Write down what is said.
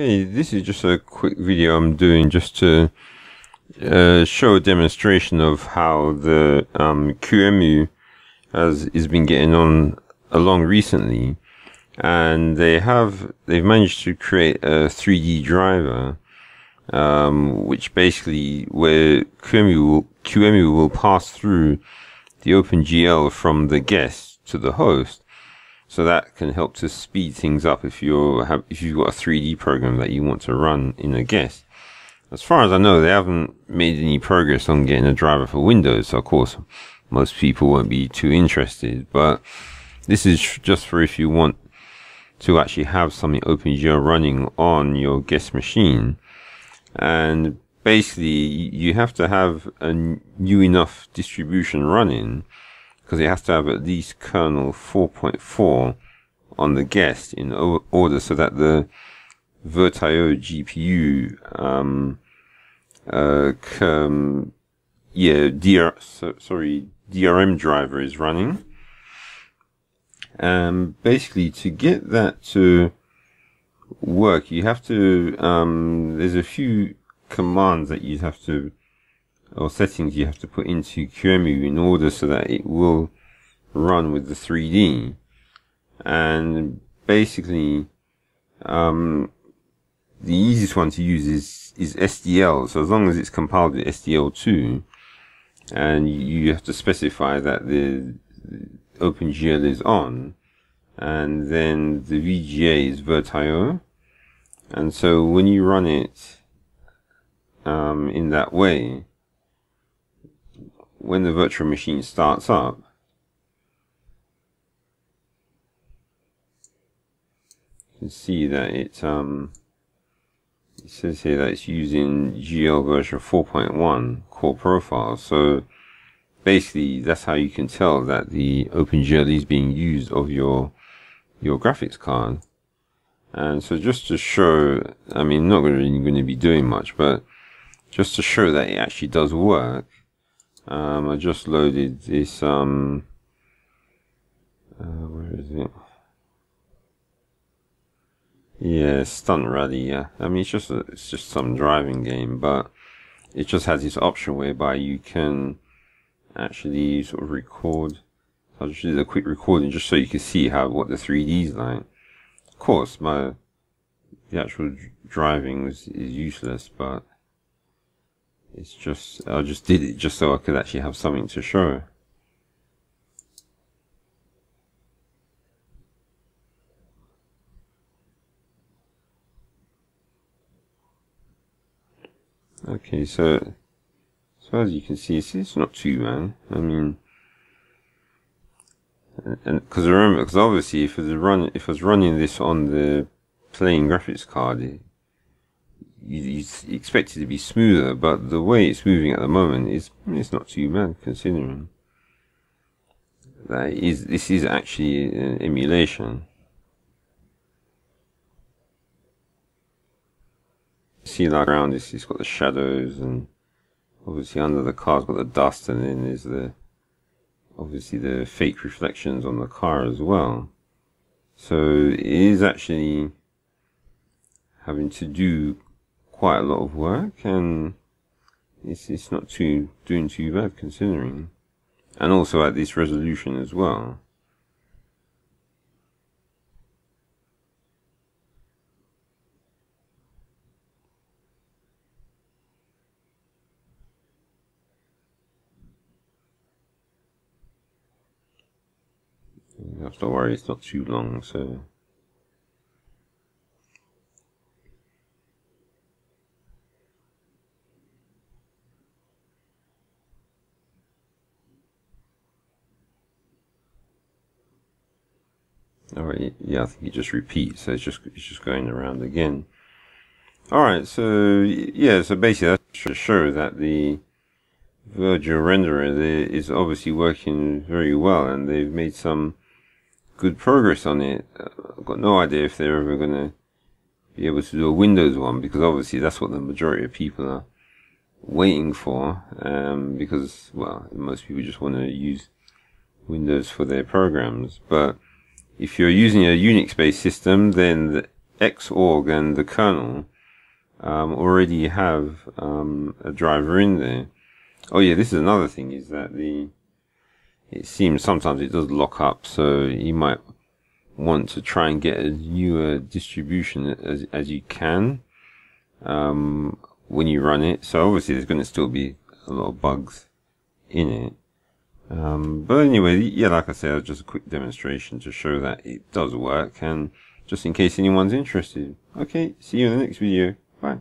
Okay, this is just a quick video I'm doing just to uh, show a demonstration of how the um, QEMU has is been getting on along recently, and they have they've managed to create a 3D driver, um, which basically where QEMU will, QEMU will pass through the OpenGL from the guest to the host so that can help to speed things up if you have if you've got a 3D program that you want to run in a guest. As far as I know, they haven't made any progress on getting a driver for Windows. So of course, most people won't be too interested. But this is just for if you want to actually have something OpenGL running on your guest machine. And basically, you have to have a new enough distribution running because it has to have at least kernel 4.4 on the guest in order so that the VirtIO GPU, um, uh, um, yeah, DR, so, sorry, DRM driver is running. And basically, to get that to work, you have to, um, there's a few commands that you have to or settings you have to put into QEMU in order so that it will run with the 3D. And basically, um, the easiest one to use is, is SDL. So as long as it's compiled with SDL2, and you have to specify that the OpenGL is on, and then the VGA is VirtIO. And so when you run it um, in that way, when the virtual machine starts up, you can see that it um, it says here that it's using GL version 4.1 core profile. So basically, that's how you can tell that the OpenGL is being used of your your graphics card. And so just to show, I mean, not really going to be doing much, but just to show that it actually does work, um, I just loaded this, um, uh, where is it? Yeah, Stunt Rally, yeah. I mean, it's just, a, it's just some driving game, but it just has this option whereby you can actually sort of record. I'll just do a quick recording just so you can see how, what the 3D is like. Of course, my, the actual driving is useless, but it's just, I just did it just so I could actually have something to show. Okay, so, so as you can see, it's, it's not too bad. I mean, and because remember, because obviously, if I was run, if I was running this on the plain graphics card, it, you, you expect it to be smoother, but the way it's moving at the moment is it's not too bad considering that is this is actually an emulation. See like around this, it's got the shadows and obviously under the car's got the dust, and then there's the obviously the fake reflections on the car as well. So it is actually having to do quite a lot of work and it's, it's not too doing too bad considering. And also at this resolution as well. You have to worry it's not too long so Right, yeah, I think it just repeats. So it's just it's just going around again. All right, so yeah, so basically that's to show that the Virgil renderer is obviously working very well, and they've made some good progress on it. I've got no idea if they're ever going to be able to do a Windows one because obviously that's what the majority of people are waiting for. Um, because well, most people just want to use Windows for their programs, but if you're using a Unix-based system, then the Xorg and the kernel um, already have um, a driver in there. Oh yeah, this is another thing is that the it seems sometimes it does lock up, so you might want to try and get a newer distribution as as you can um, when you run it. So obviously there's going to still be a lot of bugs in it. Um, but anyway, yeah, like I said, just a quick demonstration to show that it does work and just in case anyone's interested. Okay, see you in the next video. Bye.